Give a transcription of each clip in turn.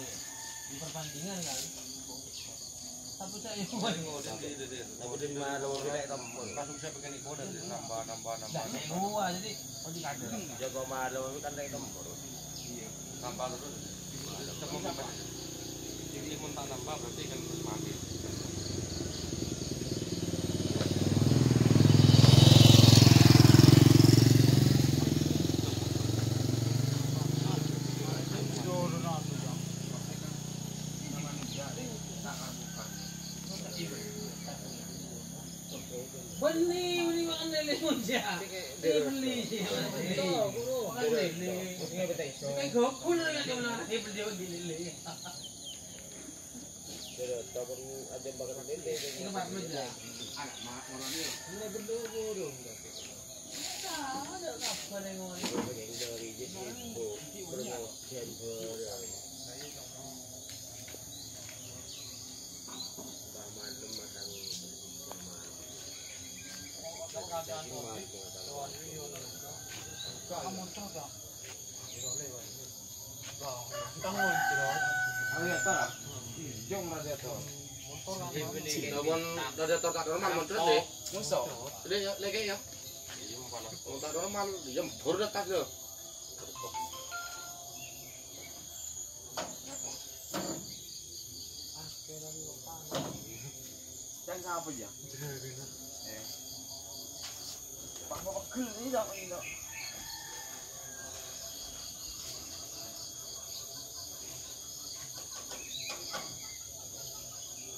di pertandingan kali tapi saya yang mau tapi di mana lo pas saya pengen ikut nambah nambah nambah nah semua jadi oh di kader jago malu tapi kan dari iya nambah terus jadi mau nambah berarti kan mati. Beli, beli makan lele pun ya. Ni. Radiator kat normal motor deh. Musuh. Jadi lagi ya. Motor normal dia jempur dah tak deh. Jangan apa ya. Dyan? Eh. Pak mo kagul ni daw ino.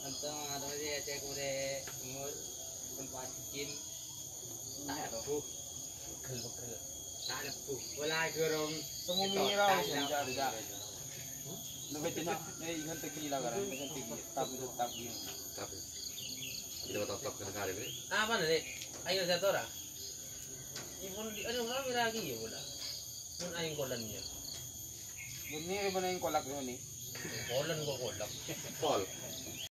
Untung ada dia cek udah umur tempat bikin tak ada bu. Bekel bekel. Tak ada bu. Wala gerong. Ko siya dyan dyan. Nabitin na, may ikan tequila ka rin. May tequila. Tabi na tabi yun. Tapi kita tak tak kena kali ini. Apa nih? Ayo satu orang. Ibon di ano marami lagi ya wala. Mun ayong kolan niya. Yun niya iba na yung kolak yun eh. Kolan ko kolak. Pol.